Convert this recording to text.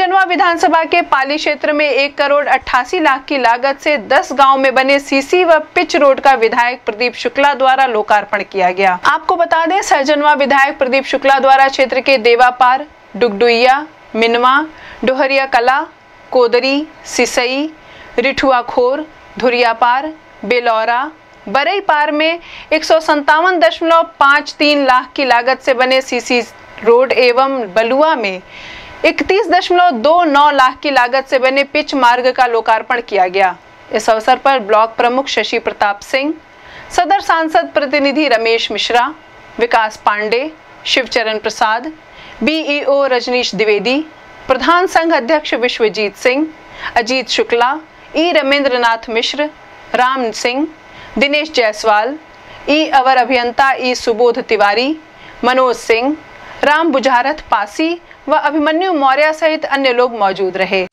सहजनवा विधानसभा के पाली क्षेत्र में एक करोड़ अट्ठासी लाख की लागत से 10 गाँव में बने सीसी व पिच रोड का विधायक प्रदीप शुक्ला द्वारा लोकार्पण किया गया। आपको बता दें सहजनवा विधायक प्रदीप शुक्ला द्वारा क्षेत्र के देवापार, डुगडुइया, मिनवा, डोहरिया कला, कोदरी, सिसई, रिठुआ खोर, धुरियापार, बेलौरा बरई पार में एक लाख की लागत से बने सीसी रोड एवं बलुआ में इकतीस लाख की लागत से बने पिच मार्ग का लोकार्पण किया गया। इस अवसर पर ब्लॉक प्रमुख शशि प्रताप सिंह, सदर सांसद प्रतिनिधि रमेश मिश्रा, विकास पांडे, शिवचरण प्रसाद, बीईओ रजनीश द्विवेदी, प्रधान संघ अध्यक्ष विश्वजीत सिंह, अजीत शुक्ला, ई रमेंद्रनाथ मिश्र, राम सिंह, दिनेश जायसवाल, ई अवर अभियंता ई सुबोध तिवारी, मनोज सिंह राम बुझारत पासी व अभिमन्यु मौर्य सहित अन्य लोग मौजूद रहे।